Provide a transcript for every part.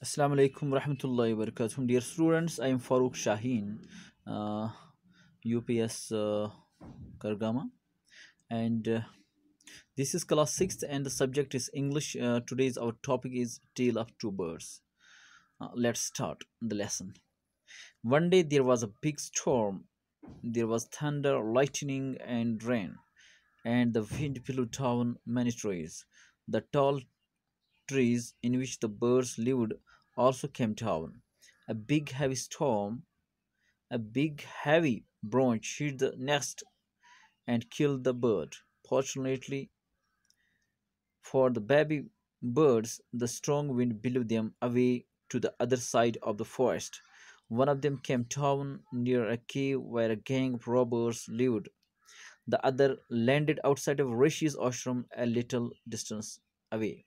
Assalamu alaikum warahmatullahi wabarakatuh. Dear students, I am Farooq Shaheen, uh, UPS uh, Kargama, and uh, this is class 6th and the subject is English. Uh, today's our topic is Tale of Two Birds. Uh, let's start the lesson. One day there was a big storm. There was thunder, lightning, and rain, and the wind blew down many trees. The tall trees in which the birds lived also came down. A big heavy storm, a big heavy branch hit the nest and killed the bird. Fortunately for the baby birds, the strong wind blew them away to the other side of the forest. One of them came down near a cave where a gang of robbers lived. The other landed outside of Rishi's ashram a little distance away.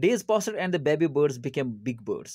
days passed and the baby birds became big birds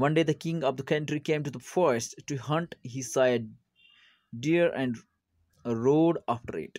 one day the king of the country came to the forest to hunt he sighted deer and rode after it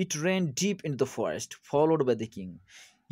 it ran deep in the forest followed by the king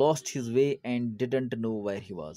lost his way and didn't know where he was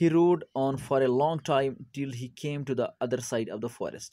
he rode on for a long time till he came to the other side of the forest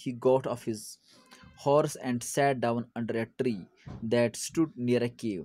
he got off his horse and sat down under a tree that stood near a cave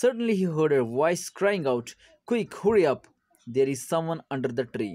suddenly he heard a voice crying out quick hurry up there is someone under the tree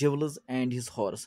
jewels and his horse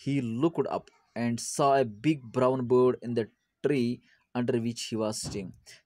he looked up and saw a big brown bird in the tree under which he was sitting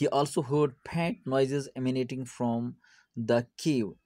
he also had faint noises emanating from the cave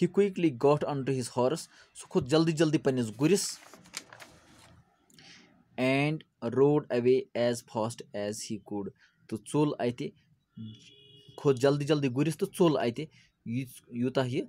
he quickly got on to his horse सह खोत जल्दी जल्दी पन्नस गुरिस and rode away as fast as he could तो चोल अत खोत जल्दी जल्दी गुरिस तो चोल अत यूत यह